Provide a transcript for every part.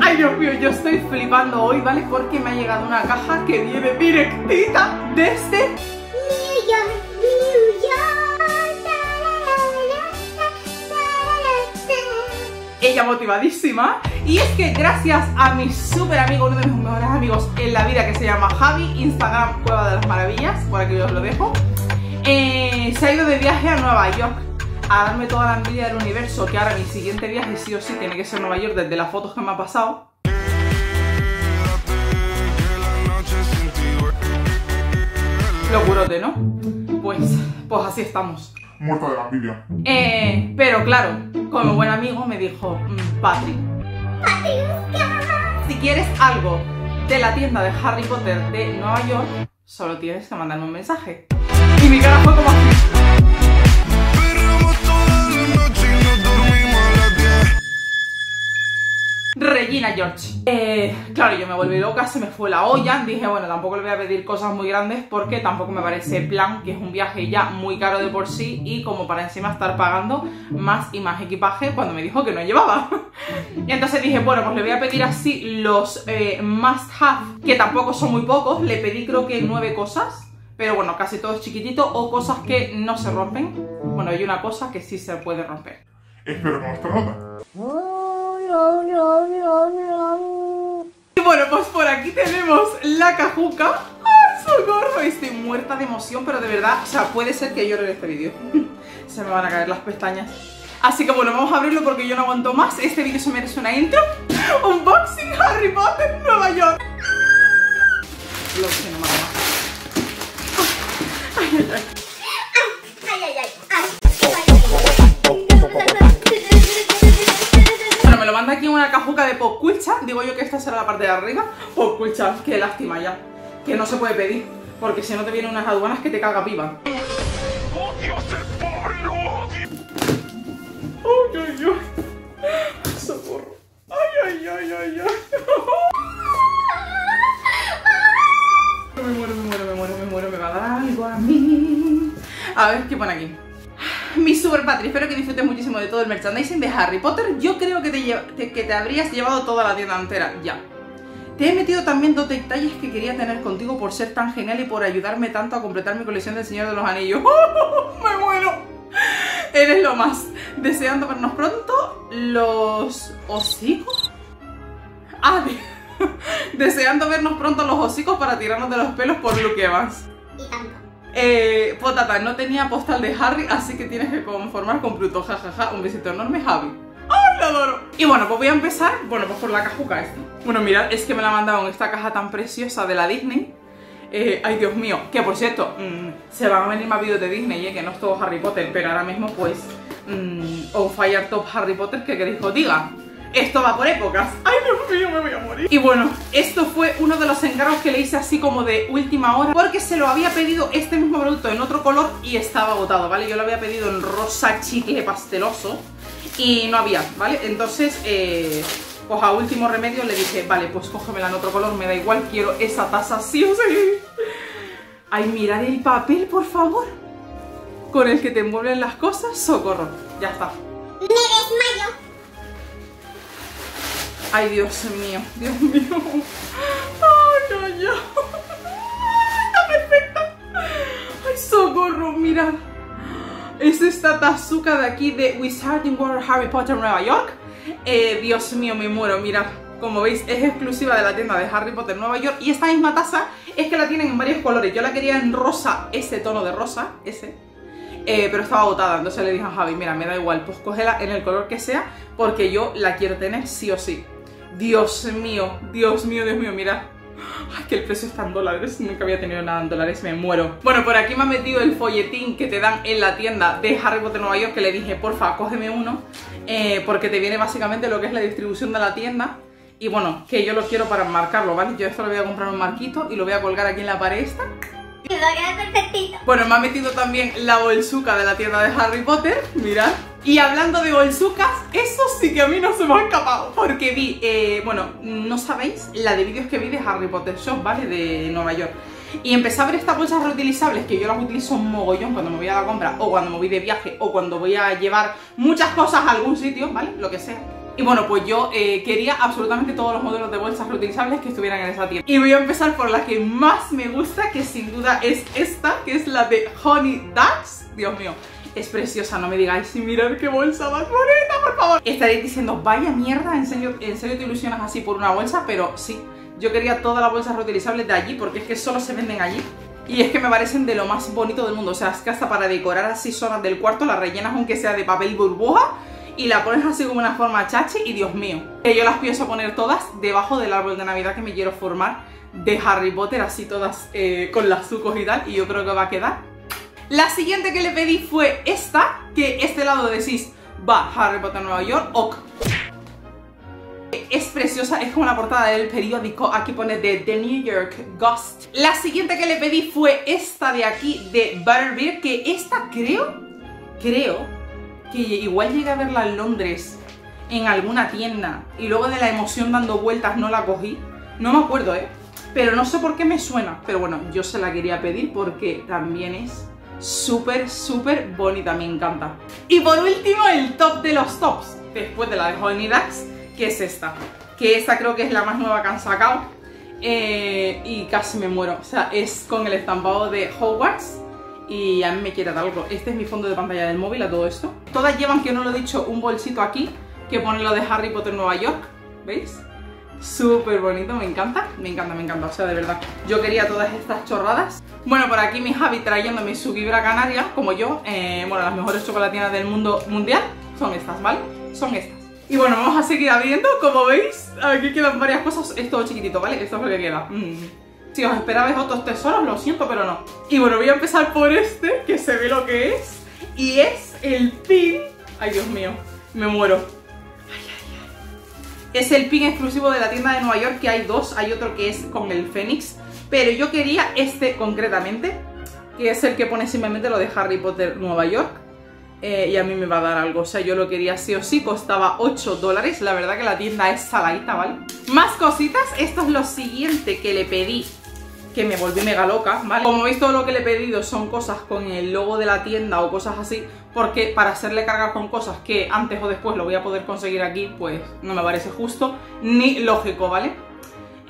Ay, Dios mío, yo estoy flipando hoy, ¿vale? Porque me ha llegado una caja que viene directita desde... New York. ella motivadísima y es que gracias a mi súper amigo, uno de mis mejores amigos en la vida que se llama Javi, Instagram Cueva de las Maravillas, por aquí os lo dejo, eh, se ha ido de viaje a Nueva York a darme toda la envidia del universo, que ahora mi siguiente viaje sí o sí tiene que ser Nueva York desde las fotos que me ha pasado. Locurote, ¿no? Pues, pues así estamos. Muerto de la envidia. Eh, pero claro, como buen amigo me dijo, "Mm, Patri, si quieres algo de la tienda de Harry Potter de Nueva York, solo tienes que mandarme un mensaje. Y mi cara Eh, claro, yo me volví loca, se me fue la olla. Dije, bueno, tampoco le voy a pedir cosas muy grandes porque tampoco me parece plan que es un viaje ya muy caro de por sí y como para encima estar pagando más y más equipaje cuando me dijo que no llevaba. Entonces dije, bueno, pues le voy a pedir así los eh, must have, que tampoco son muy pocos. Le pedí creo que nueve cosas. Pero bueno, casi todo es o cosas que no se rompen. Bueno, hay una cosa que sí se puede romper. Espero que no. Y bueno, pues por aquí tenemos la cajuca. ¡Ay, socorro! Estoy muerta de emoción, pero de verdad, o sea, puede ser que llore en este vídeo. Se me van a caer las pestañas. Así que bueno, vamos a abrirlo porque yo no aguanto más. Este vídeo se merece una intro. Unboxing Harry Potter Digo yo que esta será la parte de arriba. Pop culcha, qué lástima ya. Que no se puede pedir. Porque si no te vienen unas aduanas que te caga pobre, lo odio. Ay, ay, ay. Socorro. Ay, ay, ay, ay, ay. Me muero, me muero, me muero, me muero. Me va a dar algo a mí. A ver, ¿qué pone aquí? Mi super patri, espero que disfrutes muchísimo de todo el merchandising de Harry Potter. Yo creo que te- que te habrías llevado toda la tienda entera, ya. Te he metido también dos detalles que quería tener contigo por ser tan genial y por ayudarme tanto a completar mi colección del Señor de los Anillos. ¡Me muero! Eres lo más. Deseando vernos pronto, los hocicos. Ah, de- deseando vernos pronto los hocicos para tirarnos de los pelos por Luke Evans. Y tanto. Eh, Potata, no tenía postal de Harry, así que tienes que conformar con Pluto, jajaja. Un besito enorme, Javi. ¡Ay, lo adoro! Y bueno, pues voy a empezar, bueno, pues por la cajuca esta. Bueno, mirad, es que me la han mandado en esta caja tan preciosa de la Disney. Eh, ay, Dios mío, que por cierto, mm, se van a venir más vídeos de Disney, eh, que no es todo Harry Potter, pero ahora mismo, pues, mm, on fire top Harry Potter, que queréis que os diga. Esto va por épocas. Ay, Dios mío, me voy a morir. Y bueno, esto fue uno de los encargos que le hice así como de última hora, porque se lo había pedido este mismo producto en otro color y estaba agotado, ¿vale? Yo lo había pedido en rosa chicle pasteloso y no había, ¿vale? Entonces, eh, pues a último remedio le dije, vale, pues cógemela en otro color, me da igual, quiero esa taza sí o sí. Ay, mirad el papel, por favor. Con el que te envuelven las cosas, socorro. Ya está. Me desmayo. Ay, Dios mío, Dios mío. Ay, ay, ay. Está perfecta. Ay, socorro, mirad. Es esta tazuca de aquí de Wizarding World Harry Potter Nueva York. Eh, Dios mío, me muero, mirad. Como veis, es exclusiva de la tienda de Harry Potter Nueva York. Y esta misma taza es que la tienen en varios colores. Yo la quería en rosa, ese tono de rosa, ese. Eh, pero estaba agotada, entonces le dije a Javi, mira, me da igual, pues cógela en el color que sea, porque yo la quiero tener sí o sí. Dios mío, Dios mío, Dios mío, mira. Ay, que el precio está en dólares, nunca había tenido nada en dólares, me muero. Bueno, por aquí me ha metido el folletín que te dan en la tienda de Harry Potter Nueva York, que le dije, porfa, cógeme uno, eh, porque te viene básicamente lo que es la distribución de la tienda. Y bueno, que yo lo quiero para marcarlo, ¿vale? Yo esto lo voy a comprar un marquito y lo voy a colgar aquí en la pared esta. Bueno, me ha metido también la bolsuca de la tienda de Harry Potter, mirad. Y hablando de bolsucas, eso sí que a mí no se me ha escapado. Porque vi, eh, bueno, no sabéis la de vídeos que vi de Harry Potter Shop, ¿vale? De Nueva York. Y empecé a ver estas bolsas reutilizables que yo las utilizo un mogollón cuando me voy a la compra, o cuando me voy de viaje, o cuando voy a llevar muchas cosas a algún sitio, ¿vale? Lo que sea. Y bueno, pues yo eh, quería absolutamente todos los modelos de bolsas reutilizables que estuvieran en esa tienda. Y voy a empezar por la que más me gusta, que sin duda es esta, que es la de Honey Ducks. Dios mío, es preciosa, no me digáis, y mirad qué bolsa más bonita, por favor. Estaréis diciendo, vaya mierda, ¿en serio, ¿en serio te ilusionas así por una bolsa? Pero sí, yo quería todas las bolsas reutilizables de allí, porque es que solo se venden allí. Y es que me parecen de lo más bonito del mundo, o sea, es que hasta para decorar así zonas del cuarto, la rellenas aunque sea de papel burbuja y la pones así como una forma chachi y Dios mío. Que yo las pienso poner todas debajo del árbol de Navidad que me quiero formar de Harry Potter, así todas eh, con las sucos y tal, y yo creo que va a quedar. La siguiente que le pedí fue esta, que este lado decís, va Harry Potter Nueva York, ok. Es preciosa, es como la portada del periódico, aquí pone de The New York Ghost. La siguiente que le pedí fue esta de aquí, de Butterbeer, que esta creo, creo, que igual llegué a verla en Londres, en alguna tienda, y luego de la emoción dando vueltas no la cogí. No me acuerdo, ¿eh? Pero no sé por qué me suena. Pero bueno, yo se la quería pedir porque también es súper, súper bonita, me encanta. Y por último, el top de los tops, después de la de Honey Ducks, que es esta. Que esta creo que es la más nueva que han sacado. Eh, y casi me muero. O sea, es con el estampado de Hogwarts. Y a mí me quiere algo. Este es mi fondo de pantalla del móvil a todo esto. Todas llevan, que no lo he dicho, un bolsito aquí que pone lo de Harry Potter Nueva York. ¿Veis? Súper bonito, me encanta, me encanta, me encanta, o sea, de verdad. Yo quería todas estas chorradas. Bueno, por aquí mi Javi trayéndome su vibra canaria, como yo. Eh, bueno, las mejores chocolatinas del mundo mundial son estas, ¿vale? Son estas. Y bueno, vamos a seguir abriendo, como veis, aquí quedan varias cosas. Esto chiquitito, ¿vale? Esto es lo que queda. Mm. Si os esperabais otros tesoros, lo siento, pero no. Y bueno, voy a empezar por este, que se ve lo que es. Y es el pin... Ay, Dios mío, me muero. Es el pin exclusivo de la tienda de Nueva York, que hay dos, hay otro que es con el Fénix. Pero yo quería este concretamente, que es el que pone simplemente lo de Harry Potter Nueva York. Eh, y a mí me va a dar algo, o sea, yo lo quería sí o sí, costaba 8 dólares, la verdad que la tienda es saladita, ¿vale? Más cositas, esto es lo siguiente que le pedí, que me volví mega loca, ¿vale? Como veis todo lo que le he pedido son cosas con el logo de la tienda o cosas así, porque para hacerle cargar con cosas que antes o después lo voy a poder conseguir aquí, pues no me parece justo ni lógico, ¿vale?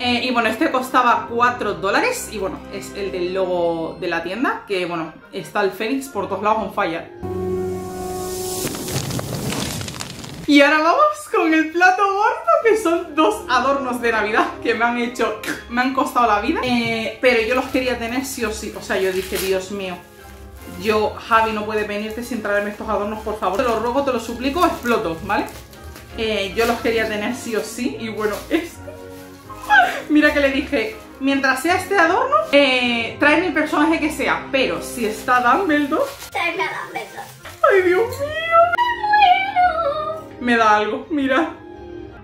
Eh, y bueno, este costaba 4 dólares y bueno, es el del logo de la tienda, que bueno, está el Fénix por todos lados on fire. Y ahora vamos con el plato gordo, que son dos adornos de Navidad que me han hecho, me han costado la vida. Eh, pero yo los quería tener sí o sí, o sea, yo dije, Dios mío, yo, Javi, no puede venirte sin traerme estos adornos, por favor. Te lo ruego, te lo suplico, exploto, ¿vale? Eh, yo los quería tener sí o sí, y bueno, este... Mira que le dije, mientras sea este adorno, eh, tráeme el personaje que sea, pero si está Dumbledore... Tráeme a Dumbledore. ¡Ay, Dios mío! Me da algo, mira.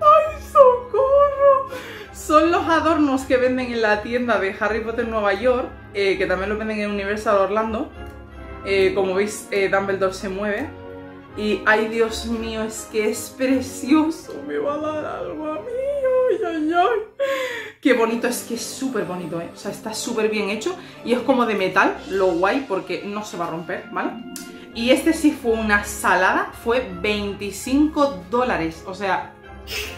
¡Ay, socorro! Son los adornos que venden en la tienda de Harry Potter Nueva York, eh, que también los venden en Universal Orlando. Eh, como veis, eh, Dumbledore se mueve. Y, ay, Dios mío, es que es precioso. Me va a dar algo a mí. Ay, ay, ay. Qué bonito, es que es súper bonito, ¿eh? O sea, está súper bien hecho. Y es como de metal, lo guay, porque no se va a romper, ¿vale? Y este sí fue una salada, fue 25 dólares. O sea,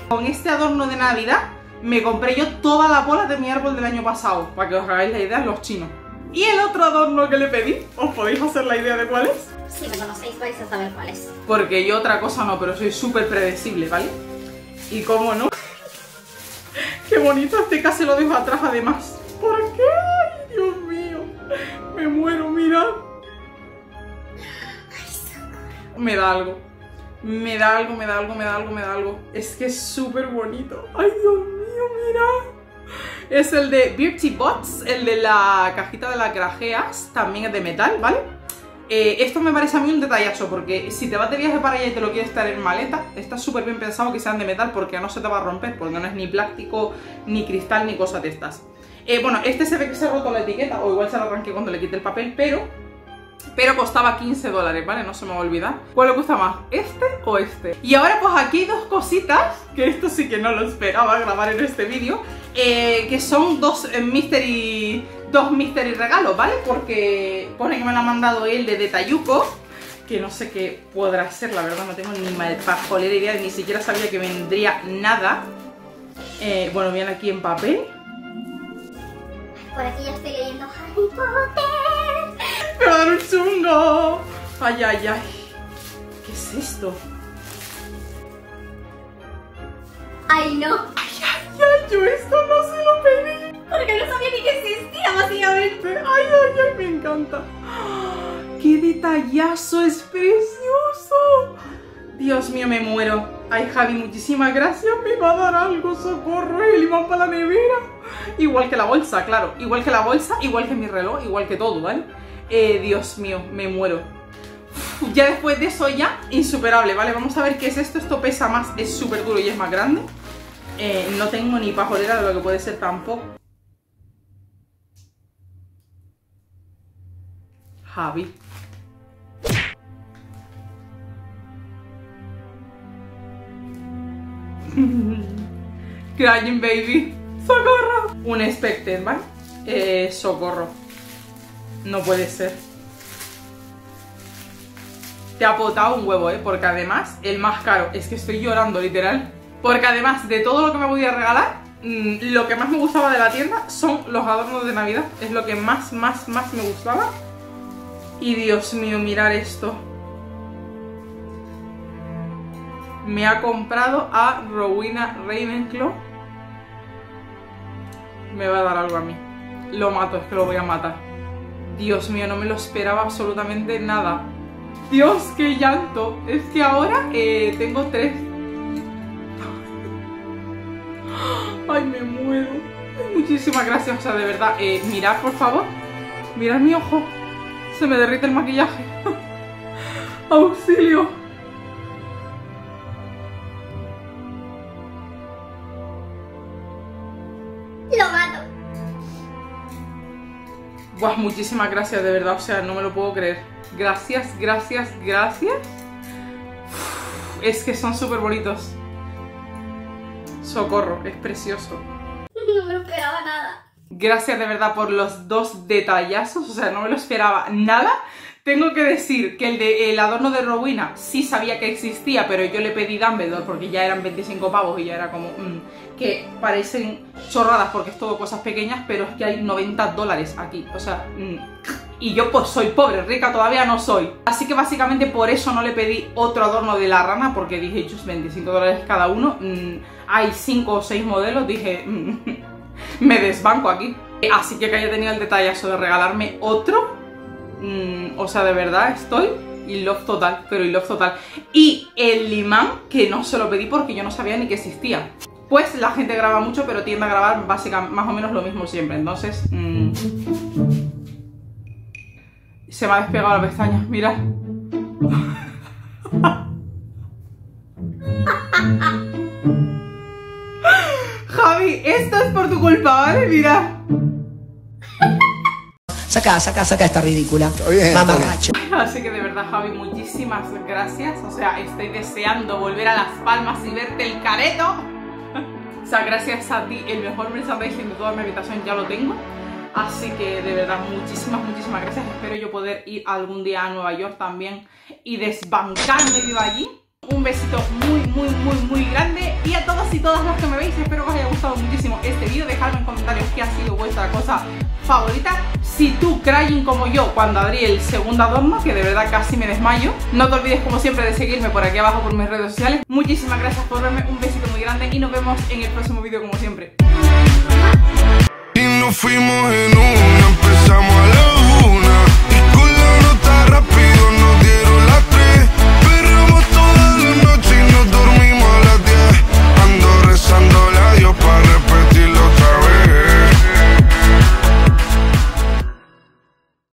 con este adorno de Navidad me compré yo toda la bola de mi árbol del año pasado. Para que os hagáis la idea, los chinos. Y el otro adorno que le pedí, ¿os podéis hacer la idea de cuál es? Si me conocéis vais a saber cuál es. Porque yo otra cosa no, pero soy súper predecible, ¿vale? Y cómo no. Qué bonito, este casi lo dejo atrás además. ¿Por qué? Ay, Dios mío. Me muero, mira. Me da algo. Me da algo, me da algo, me da algo, me da algo. Es que es súper bonito. Ay, Dios mío, mira. Es el de Beauty Bots, el de la cajita de las grajeas. También es de metal, ¿vale? Eh, esto me parece a mí un detallazo porque si te vas de viaje para allá y te lo quieres estar en maleta, está súper bien pensado que sean de metal porque no se te va a romper, porque no es ni plástico, ni cristal, ni cosas de estas. Eh, bueno, este se ve que se ha roto la etiqueta, o igual se la arranqué cuando le quité el papel, pero pero costaba 15 dólares, ¿vale? No se me va a olvidar. ¿Cuál le gusta más? ¿Este o este? Y ahora pues aquí hay dos cositas, que esto sí que no lo esperaba grabar en este vídeo, eh, que son dos eh, mystery, dos mystery regalos, ¿vale? Porque pone que me lo ha mandado él de Detayuco, que no sé qué podrá ser, la verdad no tengo ni mal pajolera idea, ni siquiera sabía que vendría nada. Eh, bueno, viene aquí en papel. Por aquí ya estoy leyendo Harry Potter. ¡Me va a dar un chungo! ¡Ay, ay, ay! ¿Qué es esto? Ay, no. ¡Ay, ay, ay! Yo esto no se lo pedí. Porque no sabía ni que existía, básicamente. ¡Ay, ay, ay! Me encanta. ¡Qué detallazo! ¡Es precioso! Dios mío, me muero. Ay, Javi, muchísimas gracias. Me va a dar algo, socorro. El imán para la nevera. Igual que la bolsa, claro. Igual que la bolsa, igual que mi reloj, igual que todo, ¿vale? Eh, Dios mío, me muero. Ya después de eso ya, insuperable, ¿vale? Vamos a ver qué es esto. Esto pesa más, es súper duro y es más grande. Eh, no tengo ni pajolera de lo que puede ser tampoco. Javi. Crying baby. ¡Socorro! Un expected, ¿vale? Eh, socorro. No puede ser. Te ha potado un huevo, ¿eh? Porque además, el más caro, es que estoy llorando, literal. Porque además de todo lo que me podía regalar, mm, lo que más me gustaba de la tienda son los adornos de Navidad. Es lo que más, más, más me gustaba. Y Dios mío, mirar esto. Me ha comprado a Rowena Ravenclaw. Me va a dar algo a mí. Lo mato, es que lo voy a matar. Dios mío, no me lo esperaba absolutamente nada. Dios, qué llanto. Es que ahora eh, tengo tres. Ay, me muero. Muchísimas gracias. O sea, de verdad, eh, mirad por favor. Mirad mi ojo. Se me derrite el maquillaje. Auxilio. Muchísimas gracias, de verdad. O sea, no me lo puedo creer. Gracias, gracias, gracias. Uf, Es que son súper bonitos. Socorro, es precioso. No me lo esperaba nada. Gracias de verdad por los dos detallazos, o sea, no me lo esperaba nada. Tengo que decir que el de adorno de Rowena sí sabía que existía, pero yo le pedí Dumbledore porque ya eran 25 pavos y ya era como mm, que parecen chorradas porque es todo cosas pequeñas, pero es que hay 90 dólares aquí, o sea, mm, y yo pues soy pobre, rica todavía no soy. Así que básicamente por eso no le pedí otro adorno de la rana porque dije, just 25 dólares cada uno, mm, hay 5 o 6 modelos, dije, mm, me desbanco aquí. Así que que haya tenido el detallazo de regalarme otro, mm, o sea, de verdad estoy in love total, pero in love total. Y el imán, que no se lo pedí porque yo no sabía ni que existía. Pues la gente graba mucho, pero tiende a grabar básicamente más o menos lo mismo siempre. Entonces, mm, se me ha despegado la pestaña, mira. Javi, esto es por tu culpa, ¿vale? Mira. Saca, saca, saca esta ridícula. Mamarracho. Así que de verdad, Javi, muchísimas gracias. O sea, estoy deseando volver a Las Palmas y verte el careto. O sea, gracias a ti, el mejor merchandising de toda mi habitación ya lo tengo. Así que de verdad, muchísimas, muchísimas gracias. Espero yo poder ir algún día a Nueva York también y desbancarme vivo allí. Un besito muy, muy, muy, muy grande. Y a todos y todas las que me veis, espero que os haya gustado muchísimo este vídeo. Dejadme en comentarios qué ha sido vuestra cosa favorita. Si tú, crying como yo, cuando abrí el segundo adorno, que de verdad casi me desmayo. No te olvides, como siempre, de seguirme por aquí abajo por mis redes sociales. Muchísimas gracias por verme. Un besito muy grande y nos vemos en el próximo vídeo como siempre.